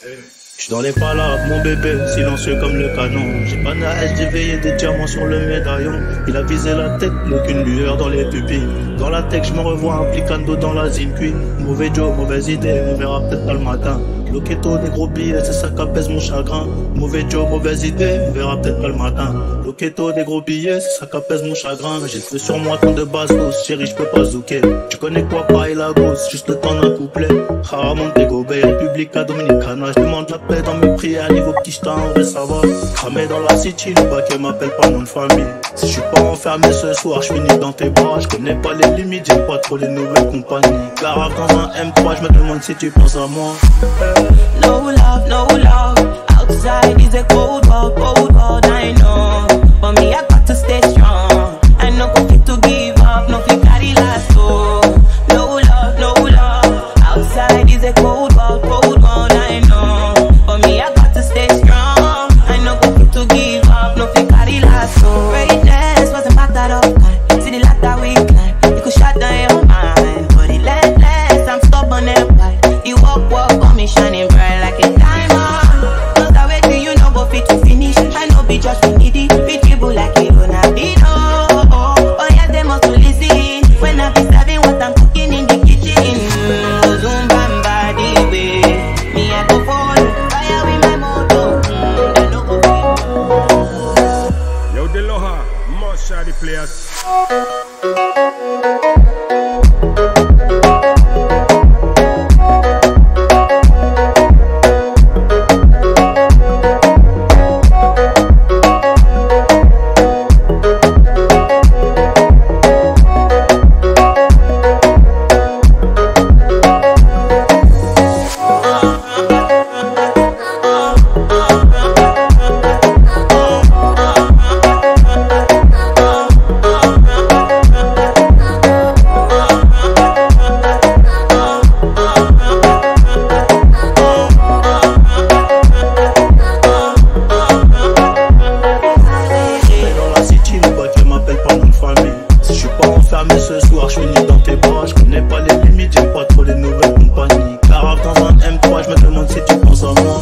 J'suis dans les palabres, mon bébé, silencieux comme le canon. J'ai pas naïs, j'ai veillé des diamants sur le médaillon. Il a visé la tête, aucune lueur dans les pupilles. Dans la tête, je me revois un dans la zine Mauvais Joe, mauvaise idée, on verra peut-être pas le matin. Loqueto, des gros billets, c'est ça qu'apaise mon chagrin. Mauvais Joe, mauvaise idée, on verra peut-être pas le matin. Loqueto, des gros billets, c'est ça qu'apaise mon chagrin. J'ai fait sur moi tant de bastos, chérie, je peux pas zouker. Tu connais quoi, pareil la gosse, juste le temps d'un couplet. Ah, mon Gobert, public à Dominicana. Je demande la paix dans mes prières, niveau petit j't'en en vrai ça va. Cramé dans la city, le bac m'appelle pas de famille. Si je suis pas enfermé ce soir, je finis dans tes bras. Je connais pas les limites, j'aime pas trop les nouvelles compagnies. Garave dans un M3, je me demande si tu penses à moi. No love, no love. Outside is a cold world, cold world, is a cold world, cold world, I Porsche, players. 2003, je me demande si tu penses à moi.